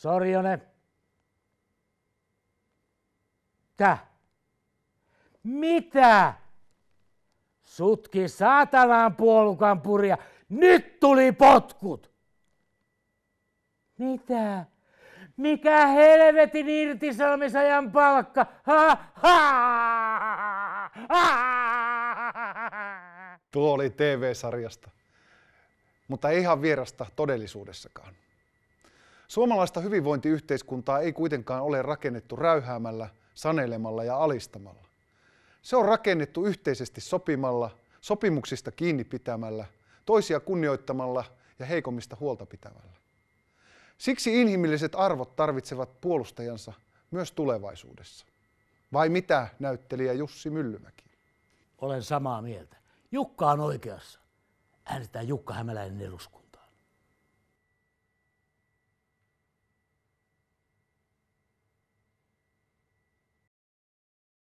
Sorjonen. Tää. Mitä? Sutki saatanaan puolukan puria. Nyt tuli potkut. Mitä? Mikä helvetin irtisanomisajan palkka? Ha, ha, ha. Tuo oli TV-sarjasta, mutta ei ihan vierasta todellisuudessakaan. Suomalaista hyvinvointiyhteiskuntaa ei kuitenkaan ole rakennettu räyhäämällä, sanelemalla ja alistamalla. Se on rakennettu yhteisesti sopimalla, sopimuksista kiinni pitämällä, toisia kunnioittamalla ja heikommista huolta pitämällä. Siksi inhimilliset arvot tarvitsevat puolustajansa myös tulevaisuudessa. Vai mitä näyttelijä Jussi Myllymäki? Olen samaa mieltä. Jukka on oikeassa. Äänestetään Jukka Hämäläinen eduskunta.